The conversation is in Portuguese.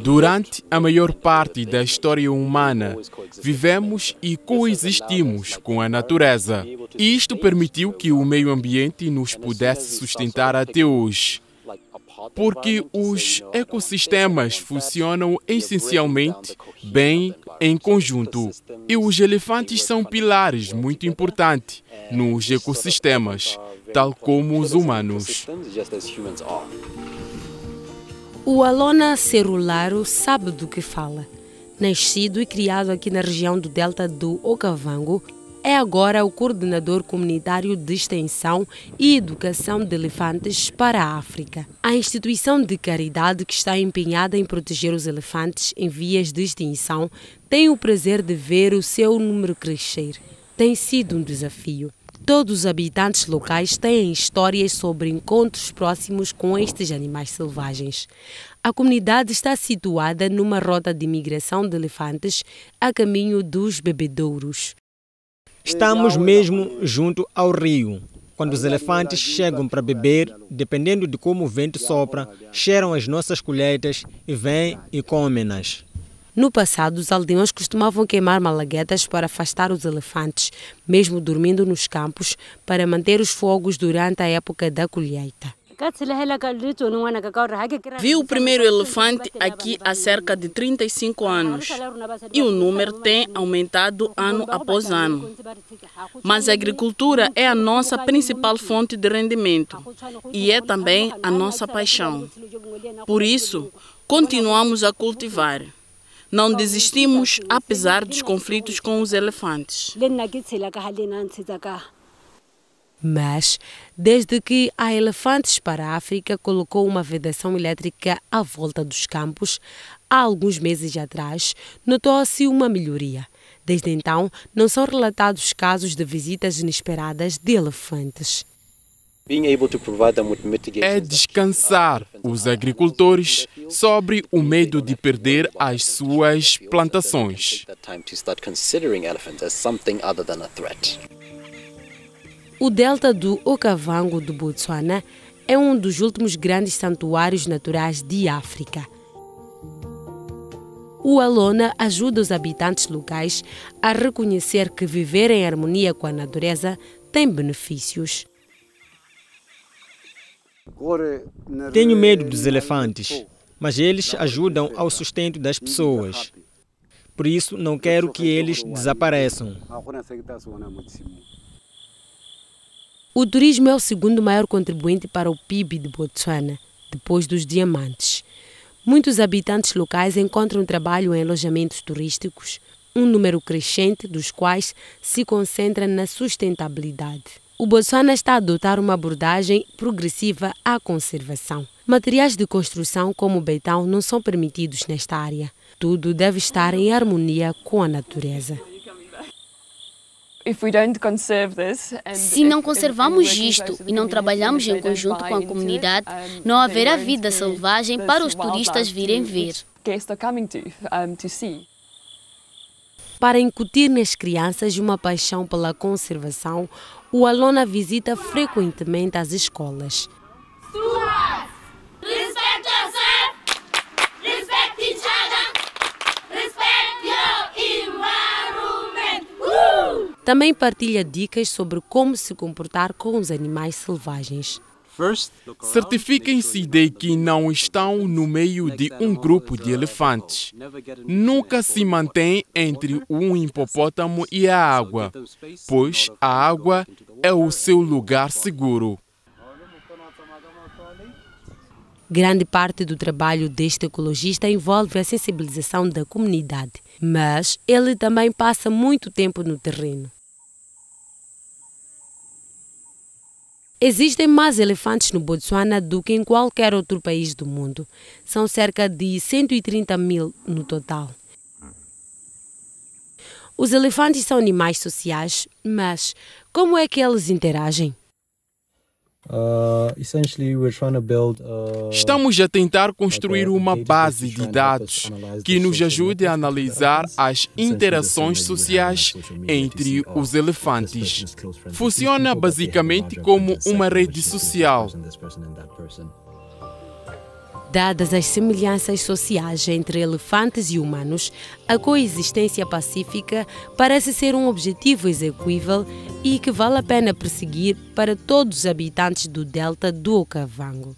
Durante a maior parte da história humana, vivemos e coexistimos com a natureza. E isto permitiu que o meio ambiente nos pudesse sustentar até hoje. Porque os ecossistemas funcionam essencialmente bem em conjunto. E os elefantes são pilares muito importantes nos ecossistemas, tal como os humanos. O Alona Cerularo sabe do que fala. Nascido e criado aqui na região do delta do Okavango, é agora o coordenador comunitário de extensão e educação de elefantes para a África. A instituição de caridade que está empenhada em proteger os elefantes em vias de extinção tem o prazer de ver o seu número crescer. Tem sido um desafio. Todos os habitantes locais têm histórias sobre encontros próximos com estes animais selvagens. A comunidade está situada numa rota de migração de elefantes a caminho dos bebedouros. Estamos mesmo junto ao rio. Quando os elefantes chegam para beber, dependendo de como o vento sopra, cheiram as nossas colheitas e vêm e comem-nas. No passado, os aldeões costumavam queimar malaguetas para afastar os elefantes, mesmo dormindo nos campos, para manter os fogos durante a época da colheita. Vi o primeiro elefante aqui há cerca de 35 anos e o número tem aumentado ano após ano. Mas a agricultura é a nossa principal fonte de rendimento e é também a nossa paixão. Por isso, continuamos a cultivar. Não desistimos apesar dos conflitos com os elefantes. Mas, desde que a Elefantes para a África colocou uma vedação elétrica à volta dos campos, há alguns meses atrás, notou-se uma melhoria. Desde então, não são relatados casos de visitas inesperadas de elefantes. É descansar os agricultores sobre o medo de perder as suas plantações. O delta do Okavango do Botsuana é um dos últimos grandes santuários naturais de África. O Alona ajuda os habitantes locais a reconhecer que viver em harmonia com a natureza tem benefícios. Tenho medo dos elefantes, mas eles ajudam ao sustento das pessoas. Por isso, não quero que eles desapareçam. O turismo é o segundo maior contribuinte para o PIB de Botswana, depois dos diamantes. Muitos habitantes locais encontram trabalho em alojamentos turísticos, um número crescente dos quais se concentra na sustentabilidade o Botswana está a adotar uma abordagem progressiva à conservação. Materiais de construção como o betão não são permitidos nesta área. Tudo deve estar em harmonia com a natureza. Se não conservamos isto e não trabalhamos em conjunto com a comunidade, não haverá vida selvagem para os turistas virem ver. Para incutir nas crianças uma paixão pela conservação, o Alona visita frequentemente as escolas. Também partilha dicas sobre como se comportar com os animais selvagens. Certifiquem-se de que não estão no meio de um grupo de elefantes. Nunca se mantém entre um hipopótamo e a água, pois a água é o seu lugar seguro. Grande parte do trabalho deste ecologista envolve a sensibilização da comunidade, mas ele também passa muito tempo no terreno. Existem mais elefantes no Botsuana do que em qualquer outro país do mundo. São cerca de 130 mil no total. Os elefantes são animais sociais, mas como é que eles interagem? Uh, Estamos a tentar construir uma base de dados que nos ajude a analisar as interações sociais entre os elefantes. Funciona basicamente como uma rede social. Dadas as semelhanças sociais entre elefantes e humanos, a coexistência pacífica parece ser um objetivo execuível e que vale a pena perseguir para todos os habitantes do delta do Okavango.